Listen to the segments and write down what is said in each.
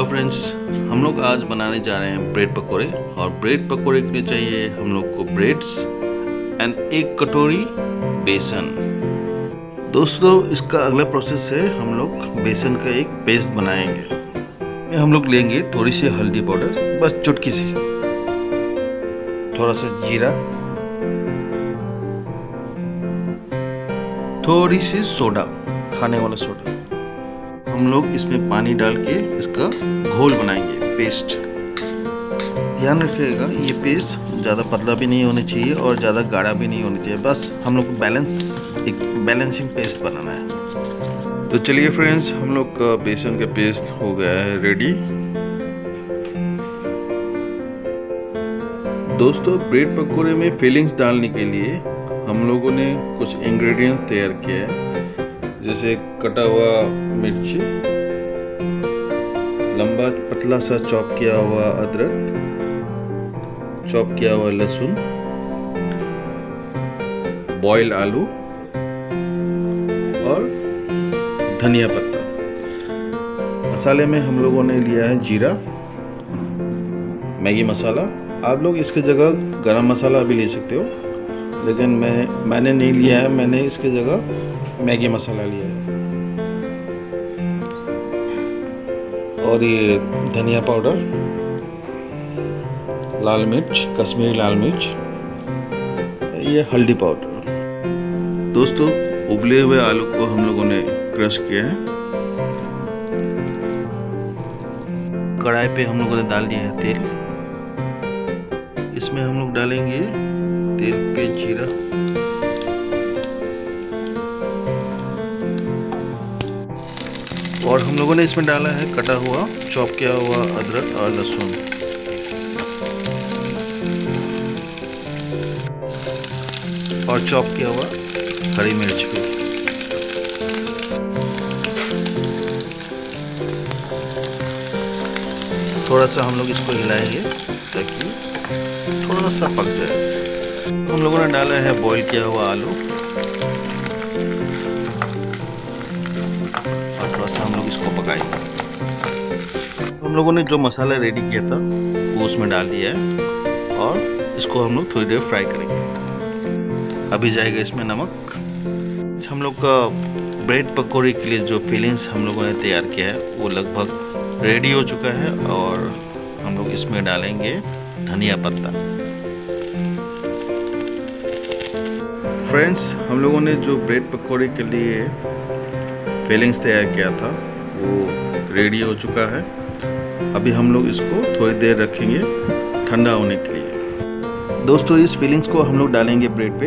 Hello friends हम लोग आज बनाने जा रहे हैं ब्रेड पकोड़े। और ब्रेड पकोड़े के लिए चाहिए हम लोग को ब्रेड्स एंड एक कटोरी बेसन। दोस्तों, इसका अगला प्रोसेस है हम लोग बेसन का एक पेस्ट बनाएँगे। हम लोग लेंगे थोड़ी सी हल्दी पाउडर, बस चुटकी सी। थोड़ा सा जीरा। थोड़ी सी सोडा, खाने वाला सोडा। हम लोग इसमें पानी डाल के इसका घोल बनाएँगे पेस्ट ध्यान रखिएगा, ये पेस्ट ज़्यादा पतला भी नहीं होना चाहिए और ज़्यादा गाढ़ा भी नहीं होना चाहिए। बस हम लोग को बैलेंस एक बैलेंसिंग पेस्ट बनाना है। तो चलिए फ्रेंड्स हम लोग का बेसन का पेस्ट हो गया है रेडी दोस्तों ब्रेड पकौड़े में फिलिंग्स डालने के लिए हम लोगों ने कुछ इंग्रेडिएंट्स तैयार किए हैं। जैसे कटा हुआ मिर्ची, लंबा पतला सा चॉप किया हुआ अदरक, चॉप किया हुआ लहसुन बॉयल आलू और धनिया पत्ता। मसाले में हम लोगों ने लिया है जीरा, मैगी मसाला। आप लोग इसके जगह गरम मसाला भी ले सकते हो, लेकिन मैं, मैंने नहीं लिया है, मैंने इसके जगह मैगी मसाला लिया है। और ये धनिया पाउडर, लाल मिर्च, कश्मीरी लाल मिर्च, ये हल्दी पाउडर। दोस्तों, उबले हुए आलू को हम लोगों ने क्रश किया है। कढ़ाई पे हम लोगों ने डाल दिया है तेल। इसमें हम लोग डालेंगे तेल पे जीरा। और हम लोगों ने इसमें डाला है कटा हुआ, चॉप किया हुआ अदरक और लहसुन। और चॉप किया हुआ हरी मिर्च भी। थोड़ा सा हम लोग इसको हिलाएँगे ताकि थोड़ा सा पक जाए। हम लोगों ने डाला है बॉईल किया हुआ आलू। हम लोग इसको पकाएँगे। हम लोगों ने जो मसाला रेडी किया था, वो उसमें डाल दिया है और इसको हम लोग थोड़ी देर फ्राई करेंगे। अभी जाएगा इसमें नमक। हम लोग का ब्रेड पकौड़े के लिए जो फीलिंग्स हम लोगों ने तैयार किया है, वो लगभग रेडी हो चुका है और हम लोग इसमें डालेंगे धनिया पत्ता। फ्रेंड्स हम लोगों ने जो ब्रेड पकौड़े के लिए फिलिंग्स तैयार किया था, वो रेडी हो चुका है। अभी हम लोग इसको थोड़ी देर रखेंगे ठंडा होने के लिए। दोस्तों, इस फिलिंग्स को हम लोग डालेंगे ब्रेड पे।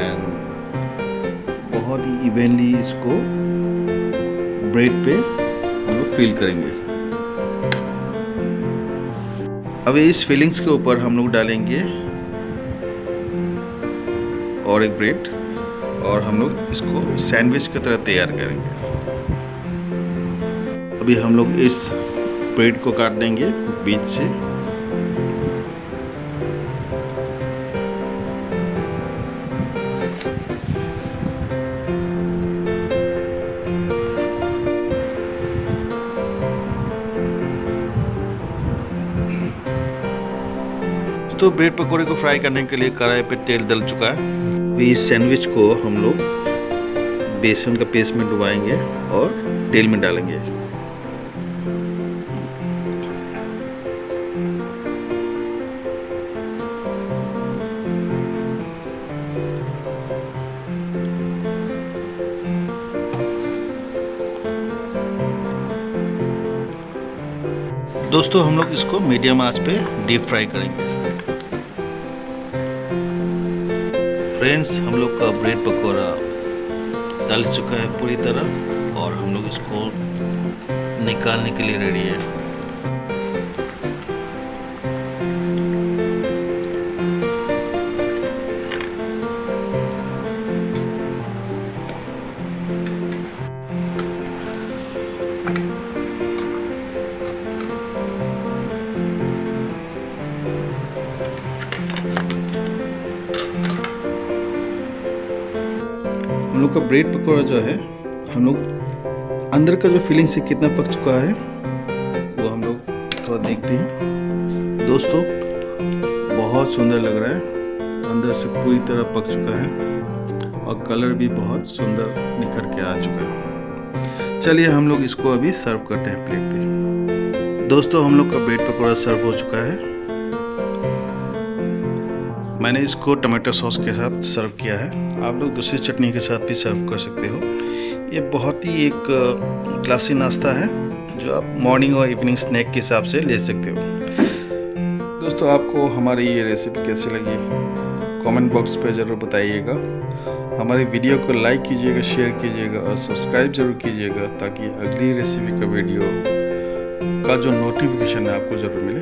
एंड बहुत ही इवेंटली इसको ब्रेड पे हम लोग फिल करेंगे। अभी इस फीलिंग्स के ऊपर हम लोग डालेंगे और एक ब्रेड और हम लोग इसको सैंडविच की तरह तैयार करेंगे। अभी हम लोग इस ब्रेड को काट देंगे बीच से। तो ब्रेड पकौड़े को फ्राई करने के लिए कढ़ाई पे तेल डल चुका है। इस सैंडविच को हम लोग बेसन का पेस्ट में डुबाएँगे और तेल में डालेंगे। दोस्तों, हम लोग इसको मीडियम आँच पे डीप फ्राई करेंगे। फ्रेंड्स हम लोग का ब्रेड पकौड़ा तल चुका है पूरी तरह और हम लोग इसको निकालने के लिए रेडी है। लोग का ब्रेड पकौड़ा जो है, हम लोग अंदर का जो फीलिंग से कितना पक चुका है, वो हम लोग थोड़ा देखते हैं। दोस्तों, बहुत सुंदर लग रहा है। अंदर से पूरी तरह पक चुका है और कलर भी बहुत सुंदर निखर के आ चुका है। चलिए हम लोग इसको अभी सर्व करते हैं प्लेट पे। दोस्तों, हम लोग का ब्रेड पकौड़ा सर्व हो चुका है। मैंने इसको टमाटो सॉस के साथ सर्व किया है। आप लोग दूसरी चटनी के साथ भी सर्व कर सकते हो। ये बहुत ही एक क्लासी नाश्ता है, जो आप मॉर्निंग और इवनिंग स्नैक के हिसाब से ले सकते हो। दोस्तों, आपको हमारी ये रेसिपी कैसी लगी? कमेंट बॉक्स पे ज़रूर बताइएगा। हमारी वीडियो को लाइक कीजिएगा शेयर कीजिएगा और सब्सक्राइब ज़रूर कीजिएगा, ताकि अगली रेसिपी का वीडियो का जो नोटिफिकेशन है आपको ज़रूर मिले।